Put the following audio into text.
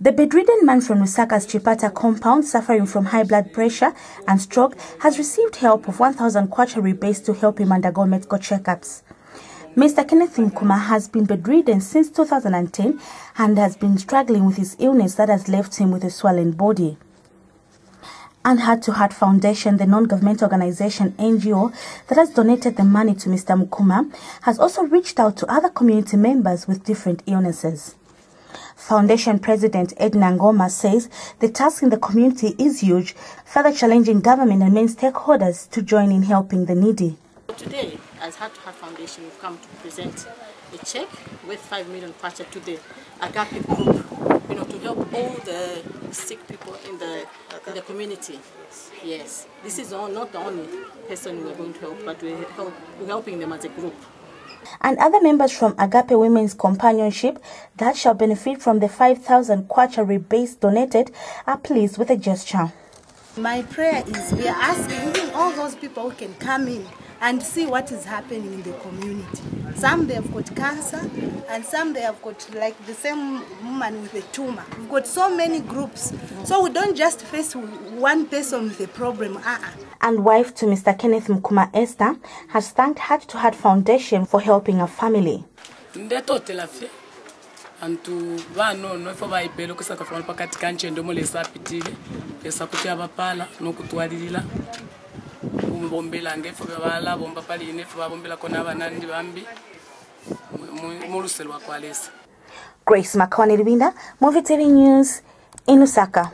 The bedridden man from Lusaka's Chipata compound suffering from high blood pressure and stroke has received help of 1,000 kwacha rebase to help him undergo medical checkups. Mr. Kenneth Nkuma has been bedridden since 2010 and has been struggling with his illness that has left him with a swollen body. And Heart to Heart Foundation, the non-government organization NGO that has donated the money to Mr. Nkuma, has also reached out to other community members with different illnesses. Foundation President Edna Ngoma says the task in the community is huge, further challenging government and main stakeholders to join in helping the needy. Today, as Heart to Heart Foundation, we've come to present a check worth 5 million kwacha to the Agape group, you know, to help all the sick people in the, in the community. Yes, this is all, not the only person we're going to help, but we're, help, we're helping them as a group. And other members from Agape Women's Companionship that shall benefit from the 5,000 kwacha rebase donated are pleased with the gesture. My prayer is we are asking those people who can come in and see what is happening in the community. Some they have got cancer and some they have got like the same woman with a tumor. We've got so many groups. So we don't just face one person with a problem. Uh-uh. And wife to Mr. Kenneth Mkuma Esther has thanked Heart to Heart Foundation for helping her family. antu vanono ifo vaibhele kusaka fana pakati kanchendo mo lesapitile lesakuti avapala nokutwalilila bumbombelanga ife babala bomba palina ife babombelako nabana ndi bambi. Muluse lwakwalesa grace mcconel winda movie tv news in lusaka